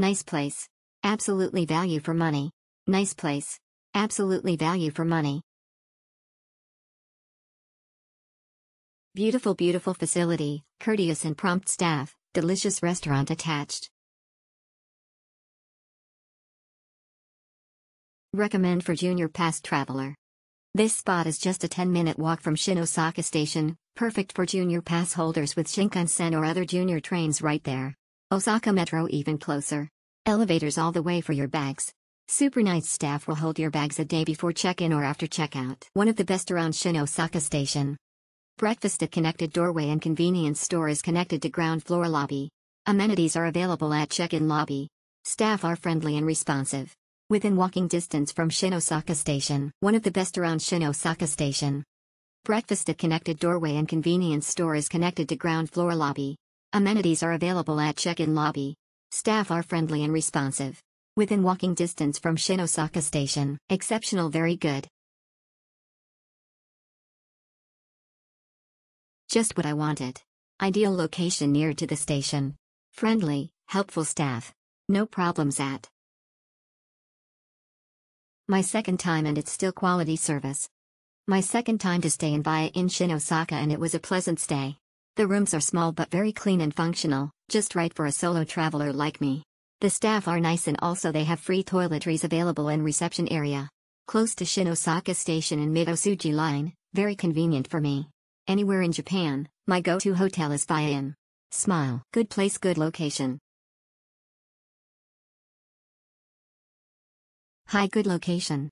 Nice place. Absolutely value for money. Nice place. Absolutely value for money. Beautiful beautiful facility, courteous and prompt staff, delicious restaurant attached. Recommend for junior pass traveler. This spot is just a 10-minute walk from Shin Osaka Station, perfect for junior pass holders with Shinkansen or other junior trains right there. Osaka Metro even closer. Elevators all the way for your bags. Super nice staff will hold your bags a day before check-in or after checkout. One of the best around Shin Osaka Station. Breakfast at connected doorway and convenience store is connected to ground floor lobby. Amenities are available at check-in lobby. Staff are friendly and responsive. Within walking distance from Shin Osaka Station, one of the best around Shin Osaka Station. Breakfast at connected doorway and convenience store is connected to ground floor lobby. Amenities are available at check-in lobby. Staff are friendly and responsive. Within walking distance from Shin Osaka Station, exceptional very good. Just what I wanted. Ideal location near to the station. Friendly, helpful staff. No problems at. My second time and it's still quality service. My second time to stay in Via Inn Shin Osaka and it was a pleasant stay. The rooms are small but very clean and functional, just right for a solo traveler like me. The staff are nice and also they have free toiletries available in reception area. Close to Shin Osaka Station and Midosuji Line, very convenient for me. Anywhere in Japan, my go-to hotel is Via Inn. Smile. Good place good location. High good location.